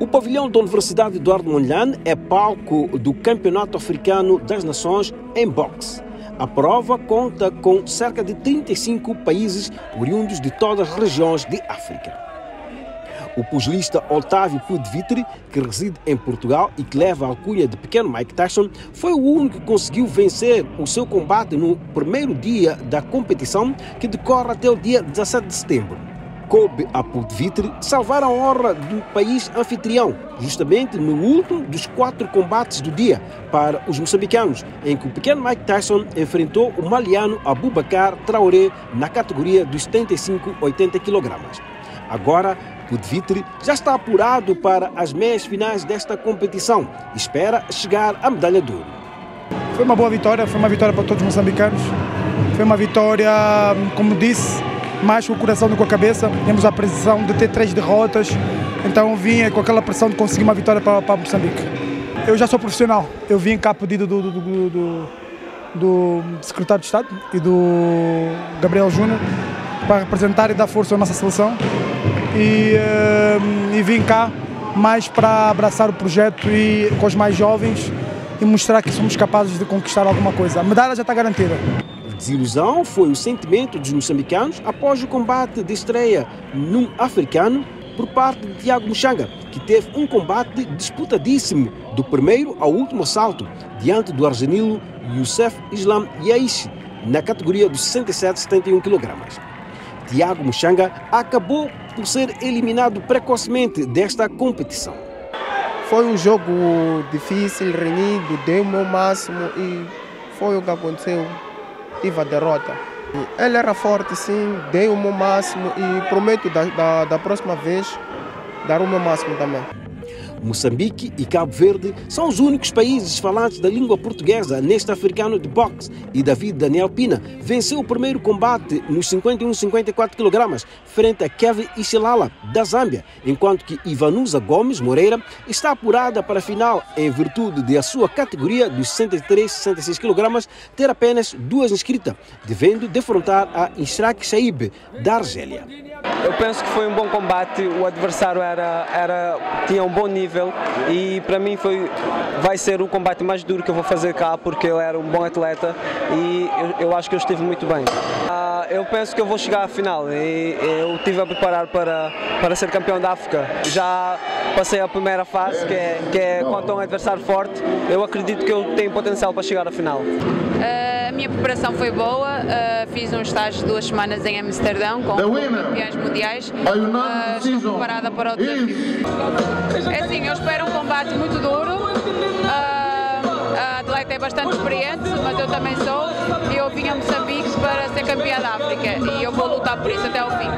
O pavilhão da Universidade Eduardo Mondlane é palco do Campeonato Africano das Nações em boxe. A prova conta com cerca de 35 países oriundos de todas as regiões de África. O pugilista Otávio Pudvitri, que reside em Portugal e que leva a alcunha de pequeno Mike Tyson, foi o único que conseguiu vencer o seu combate no primeiro dia da competição, que decorre até o dia 17 de setembro coube a Pudvitre salvar a honra do país anfitrião, justamente no último dos quatro combates do dia para os moçambicanos, em que o pequeno Mike Tyson enfrentou o maliano Abubakar Traoré na categoria dos 75-80 kg. Agora, Pudvitre já está apurado para as meias finais desta competição e espera chegar à medalha de ouro. Foi uma boa vitória, foi uma vitória para todos os moçambicanos. Foi uma vitória, como disse, mais com o coração do que com a cabeça. Temos a pressão de ter três derrotas, então vinha com aquela pressão de conseguir uma vitória para, para Moçambique. Eu já sou profissional, eu vim cá pedido do, do, do, do, do secretário de Estado e do Gabriel Júnior para representar e dar força à nossa seleção e, uh, e vim cá mais para abraçar o projeto e com os mais jovens e mostrar que somos capazes de conquistar alguma coisa. A medalha já está garantida. Desilusão foi o sentimento dos moçambicanos após o combate de estreia num africano por parte de Tiago Muxanga, que teve um combate disputadíssimo do primeiro ao último assalto, diante do argenilo Youssef Islam Yaishi, na categoria dos 67-71 kg. Tiago Muxanga acabou por ser eliminado precocemente desta competição. Foi um jogo difícil, renhido, dei o meu máximo e foi o que aconteceu tive a derrota. Ele era forte, sim, dei o meu máximo e prometo da, da, da próxima vez dar o meu máximo também. Moçambique e Cabo Verde são os únicos países falantes da língua portuguesa neste africano de boxe e David Daniel Pina venceu o primeiro combate nos 51-54 kg frente a Kevin Ishilala da Zâmbia, enquanto que Ivanusa Gomes Moreira está apurada para a final em virtude de a sua categoria dos 63-66 kg ter apenas duas inscritas, devendo defrontar a Inshrak Shaib da Argélia. Eu penso que foi um bom combate, o adversário era, era, tinha um bom nível e para mim foi, vai ser o combate mais duro que eu vou fazer cá porque ele era um bom atleta e eu, eu acho que eu estive muito bem. Uh, eu penso que eu vou chegar à final e eu estive a preparar para, para ser campeão da África. Já passei a primeira fase, que é, que é contra um adversário forte. Eu acredito que eu tenho potencial para chegar à final. Uh, a minha preparação foi boa, uh, fiz um estágio de duas semanas em Amsterdão com campeões mundiais. Uh, estou preparada para o desafio. É assim, eu espero um combate muito duro. a atleta é bastante experiente, mas eu também sou. E eu vim a Moçambique para ser campeã da África e eu vou lutar por isso até ao fim.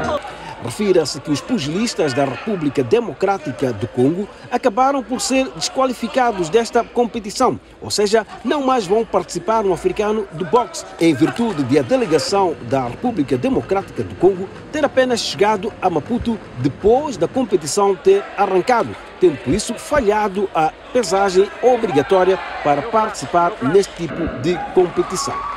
Refira-se que os pugilistas da República Democrática do Congo acabaram por ser desqualificados desta competição, ou seja, não mais vão participar no africano do boxe, em virtude de a delegação da República Democrática do Congo ter apenas chegado a Maputo depois da competição ter arrancado, tendo por isso falhado a pesagem obrigatória para participar neste tipo de competição.